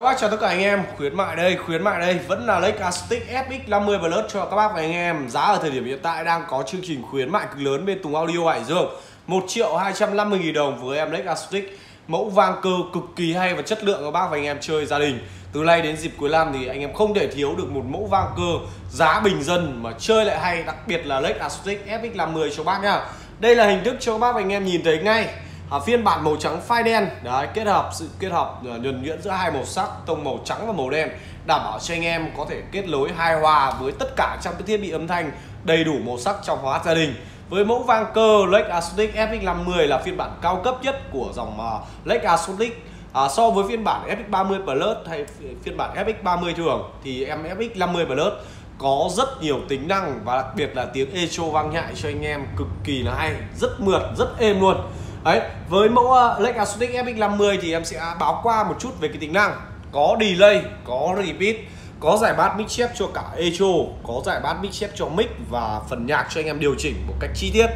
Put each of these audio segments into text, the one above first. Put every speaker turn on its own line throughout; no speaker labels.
Các bác chào tất cả anh em, khuyến mại đây, khuyến mại đây vẫn là Lake Astic FX50 Plus cho các bác và anh em. Giá ở thời điểm hiện tại đang có chương trình khuyến mại cực lớn bên Tùng Audio Hải Dương. 1 triệu 250 nghìn đồng với em Lake Astic Mẫu vang cơ cực kỳ hay và chất lượng các bác và anh em chơi gia đình. Từ nay đến dịp cuối năm thì anh em không thể thiếu được một mẫu vang cơ giá bình dân mà chơi lại hay Đặc biệt là Lake Astic FX50 cho bác nha Đây là hình thức cho các bác và anh em nhìn thấy ngay à, phiên bản màu trắng phai đen. Đấy kết hợp sự kết hợp ờ, nhuần nhuyễn giữa hai màu sắc tông màu trắng và màu đen đảm bảo cho anh em có thể kết nối hài hòa với tất cả trong cái thiết bị âm thanh đầy đủ màu sắc trong hóa gia đình. Với mẫu vang cơ Lake acoustic FX50 là phiên bản cao cấp nhất của dòng uh, Lake Acoustic à, so với phiên bản FX30 Plus hay phiên bản FX30 thường thì em FX50 Plus có rất nhiều tính năng và đặc biệt là tiếng echo vang nhại cho anh em cực kỳ là hay rất mượt rất êm luôn. Đấy, với mẫu uh, Lake Asonic FX50 thì em sẽ báo qua một chút về cái tính năng. Có delay, có repeat, có giải bát mic chép cho cả echo, có giải bát mic chép cho mic và phần nhạc cho anh em điều chỉnh một cách chi tiết.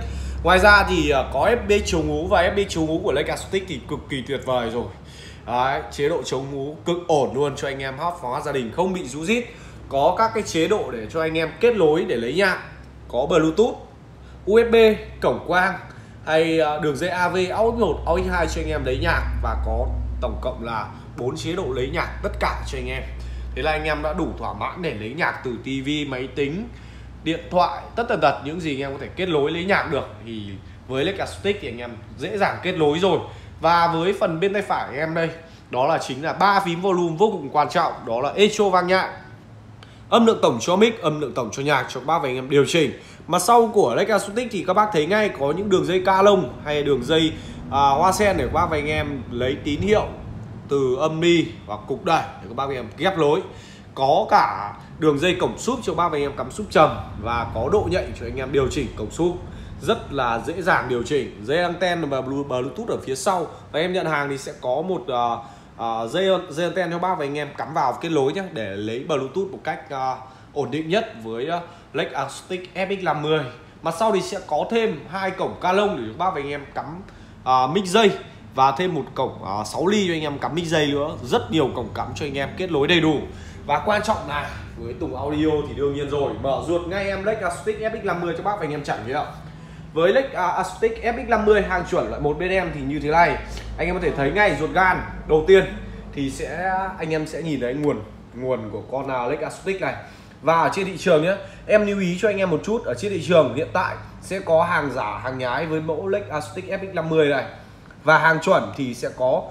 Ngoài ra thì uh, có FB chống ngú và FB chống ngú của Lake Asonic thì cực kỳ tuyệt vời rồi. Đấy, chế độ chống ngú cực ổn luôn cho anh em hát phó gia đình không bị rú rít. Có các cái chế độ để cho anh em kết nối để lấy nhạc. Có Bluetooth, USB, cổng quang hay ờ, đường dây AV AUX 1 AUX 2 cho anh em lấy nhạc và có tổng cộng là bốn chế độ lấy nhạc tất cả cho anh em. Thế là anh em đã đủ thỏa mãn để lấy nhạc từ tivi máy tính điện thoại tất tần tật những gì anh em có thể kết nối lấy nhạc được. Thì với Lake stick thì anh em dễ dàng kết nối rồi. Và với phần bên tay phải anh em đây đó là chính là ba phím volume vô cùng quan trọng đó là echo vang nhạc, âm lượng tổng cho mic âm lượng tổng cho nhạc cho các bác và anh em điều chỉnh mà sau của Leica Sutic thì các bác thấy ngay có những đường dây ca lông hay đường dây à, hoa sen để các bác và anh em lấy tín hiệu từ âm mi và cục đẩy để các bác và anh em ghép lối. Có cả đường dây cổng súp cho các bác và anh em cắm súp trầm và có độ nhạy cho anh em điều chỉnh cổng súp. Rất là dễ dàng điều chỉnh dây anten và bluetooth ở phía sau. Và em nhận hàng thì sẽ có một uh, uh, dây dây anten cho bác và anh em cắm vào kết nối nhé để lấy bluetooth một cách uh, ổn định nhất với ờ, Lake Arctic FX50 mà sau thì sẽ có thêm hai cổng ca lông để bác và anh em cắm uh, mic dây. Và thêm một cổng ờ, uh, 6 ly cho anh em cắm mic dây nữa. Rất nhiều cổng cắm cho anh em kết nối đầy đủ. Và quan trọng là với Tùng Audio thì đương nhiên rồi. Mở ruột ngay em Lake Arctic FX50 cho bác và anh em trải nghiệm với Lake à, Arctic FX50 hàng chuẩn loại một bên em thì như thế này. Anh em có thể thấy ngay ruột gan. Đầu tiên thì sẽ anh em sẽ nhìn thấy nguồn nguồn của con uh, Lake Arctic này và ở trên thị trường nhé em lưu ý cho anh em một chút, ở trên thị trường hiện tại sẽ có hàng giả, hàng nhái với mẫu Lake Astic FX50 này. Và hàng chuẩn thì sẽ có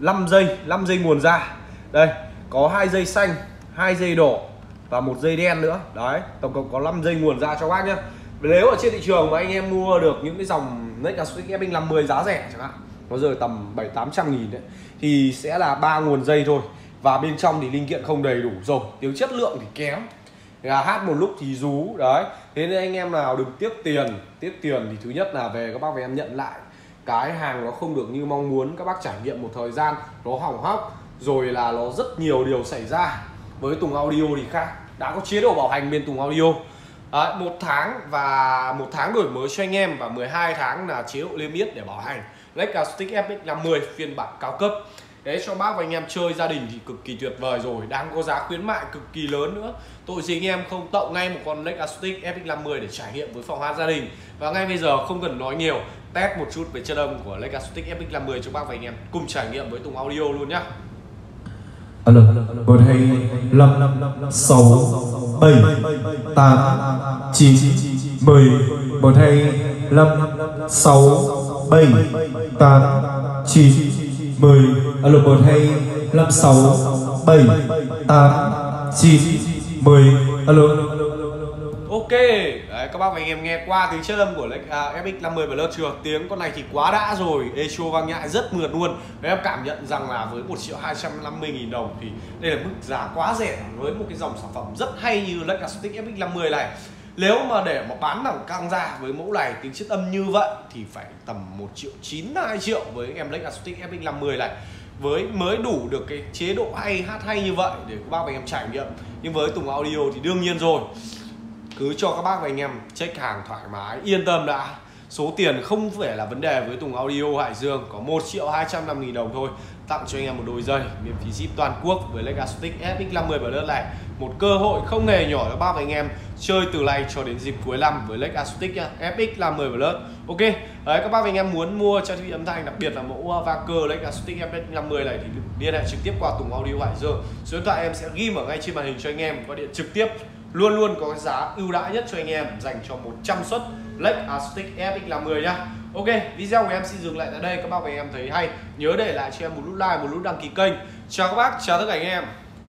5 dây 5 dây nguồn ra. Đây, có hai dây xanh, hai dây đỏ và một dây đen nữa. Đấy, tổng cộng có 5 dây nguồn ra cho bác nhé nếu ở trên thị trường mà anh em mua được những cái dòng Lake Astic FX50 giá rẻ chẳng hạn, nó rơi tầm 7 800 nghìn đấy, thì sẽ là ba nguồn dây thôi và bên trong thì linh kiện không đầy đủ. Rồi tiếng chất lượng thì kém. Là hát một lúc thì rú. Đấy. Thế nên anh em nào đừng tiếc tiền. Tiếc tiền thì thứ nhất là về các bác về em nhận lại. Cái hàng nó không được như mong muốn. Các bác trải nghiệm một thời gian nó hỏng hóc. Rồi là nó rất nhiều điều xảy ra. Với Tùng Audio thì khác. Đã có chế độ bảo hành bên Tùng Audio. Đấy, một tháng và một tháng đổi mới cho anh em và 12 tháng là chế độ liêm yết để bảo hành. Lake Stick FX50 phiên bản cao cấp. Đấy cho bác và anh em chơi gia đình thì cực kỳ tuyệt vời rồi. Đang có giá khuyến mại cực kỳ lớn nữa. Tội gì anh em không tậu ngay một con Lake Acoustic FX50 để trải nghiệm với phòng hát gia đình. Và ngay bây giờ không cần nói nhiều Test một chút về chất âm của Lake Acoustic FX50 cho bác và anh em cùng trải nghiệm với Tùng Audio luôn nhá.
Alo, một hai năm sáu bảy tám chín mười. Một hai năm sáu bảy tám chín mười. Alo một hai năm sáu bảy tám chín mười. Alo
Ok, Đấy, các bác và anh em nghe qua tiếng chất âm của Lake uh, FX50 Plus chưa? Tiếng con này thì quá đã rồi, echo vang nhại rất mượt luôn. Và em cảm nhận rằng là với 1 triệu 250 nghìn đồng thì đây là mức giá quá rẻ với một cái dòng sản phẩm rất hay như Lake Acoustic FX50 này nếu mà để mà bán đẳng căng ra với mẫu này, tính chất âm như vậy, thì phải tầm 1 triệu 9 2 triệu với em Lake Acoustic FX50 này. Với, mới đủ được cái chế độ hay, hát hay như vậy để các bác và anh em trải nghiệm. Nhưng với Tùng Audio thì đương nhiên rồi. Cứ cho các bác và anh em check hàng thoải mái, yên tâm đã số tiền không phải là vấn đề với Tùng Audio Hải Dương, có 1 triệu 200 nghìn đồng thôi. Tặng cho anh em một đôi giày, miễn phí ship toàn quốc với Legastic FX50 Plus này một cơ hội không hề nhỏ cho bác và anh em chơi từ nay cho đến dịp cuối năm với Legastic nhá FX50 Plus ok, đấy, các bác và anh em muốn mua cho thiết bị âm thanh, đặc biệt là mẫu uh, Vaker Legastic FX50 này thì liên hệ trực tiếp qua Tùng Audio Hải Dương. Số điện thoại em sẽ ghi ở ngay trên màn hình cho anh em, gọi điện trực tiếp luôn luôn có cái giá ưu đãi nhất cho anh em dành cho 100 suất Lake Acoustic FX50 nhá Ok, video của em xin dừng lại tại đây. Các bác và anh em thấy hay, nhớ để lại cho em một nút like, một nút đăng ký kênh. Chào các bác, chào tất cả anh em.